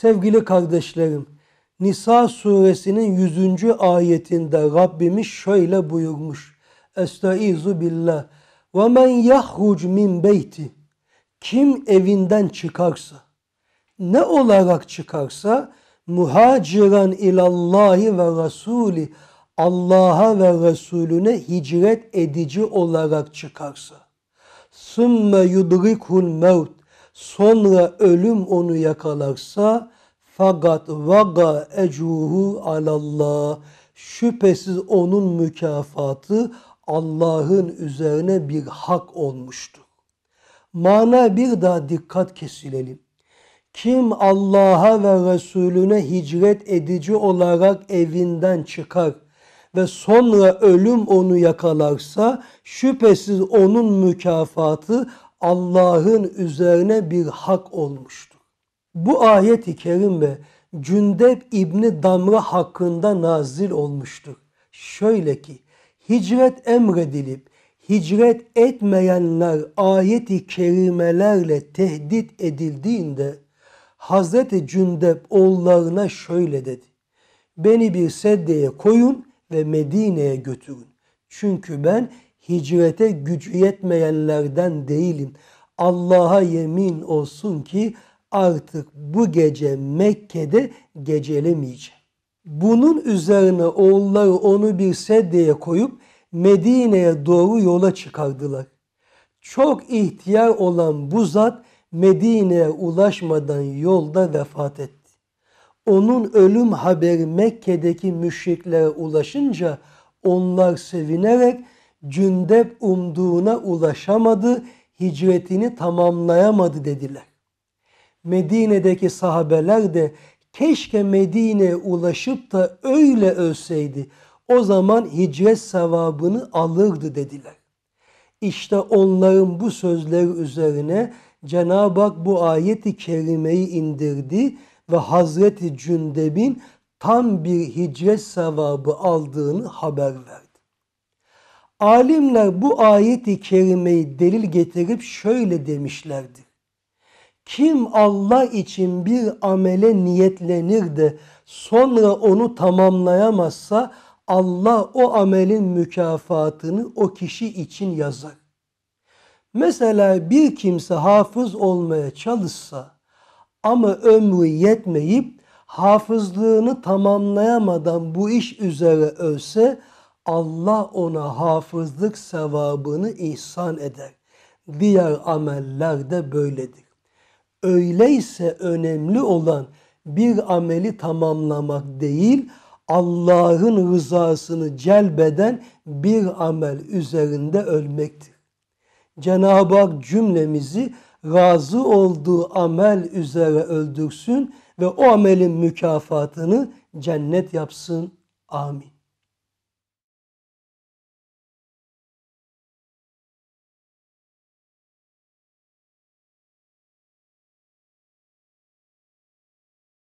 Sevgili kardeşlerim, Nisa suresinin 100. ayetinde Rabbimiz şöyle buyurmuş. Estaizu billah. Ve men yahruc min beyti. Kim evinden çıkarsa, ne olarak çıkarsa, muhaciren ilallahi ve rasuli, Allah'a ve Resulüne hicret edici olarak çıkarsa. Sümme yudrikul mevt. Sonra ölüm onu yakalarsa fakat vaga ecruhu alallah. Şüphesiz onun mükafatı Allah'ın üzerine bir hak olmuştur. Mana bir daha dikkat kesilelim. Kim Allah'a ve Resulüne hicret edici olarak evinden çıkar ve sonra ölüm onu yakalarsa şüphesiz onun mükafatı Allah'ın üzerine bir hak olmuştur. Bu ayet-i kerime Cündep İbni Damra hakkında nazil olmuştur. Şöyle ki hicret emredilip hicret etmeyenler ayet-i kerimelerle tehdit edildiğinde Hazreti Cündep oğullarına şöyle dedi. Beni bir seddeye koyun ve Medine'ye götürün. Çünkü ben hicrete gücü yetmeyenlerden değilim. Allah'a yemin olsun ki artık bu gece Mekke'de gecelemeyeceğim. Bunun üzerine oğulları onu bir seddeye koyup Medine'ye doğru yola çıkardılar. Çok ihtiyar olan bu zat Medine'ye ulaşmadan yolda vefat etti. Onun ölüm haberi Mekke'deki müşriklere ulaşınca onlar sevinerek Cündep umduğuna ulaşamadı, hicretini tamamlayamadı dediler. Medine'deki sahabeler de keşke Medine'ye ulaşıp da öyle ölseydi. O zaman hicret sevabını alırdı dediler. İşte onların bu sözleri üzerine Cenab-ı Hak bu ayeti kerimeyi indirdi ve Hazreti Cündeb'in tam bir hicret sevabı aldığını haber verdi. Alimler bu ayeti kerimeyi delil getirip şöyle demişlerdir. Kim Allah için bir amele niyetlenir de sonra onu tamamlayamazsa Allah o amelin mükafatını o kişi için yazar. Mesela bir kimse hafız olmaya çalışsa ama ömrü yetmeyip hafızlığını tamamlayamadan bu iş üzere ölse Allah ona hafızlık sevabını ihsan eder. Diğer ameller de böyledir. Öyleyse önemli olan bir ameli tamamlamak değil, Allah'ın rızasını celbeden bir amel üzerinde ölmektir. Cenab-ı Hak cümlemizi razı olduğu amel üzere öldürsün ve o amelin mükafatını cennet yapsın. Amin.